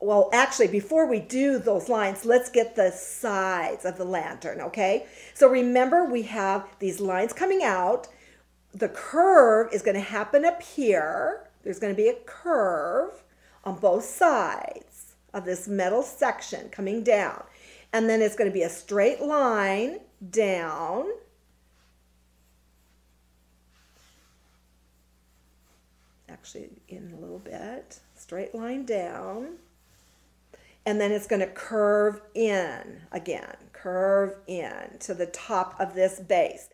well, actually, before we do those lines, let's get the sides of the lantern, okay? So remember, we have these lines coming out. The curve is going to happen up here. There's going to be a curve on both sides of this metal section coming down. And then it's going to be a straight line down. Actually, in a little bit. Straight line down and then it's going to curve in again, curve in to the top of this base.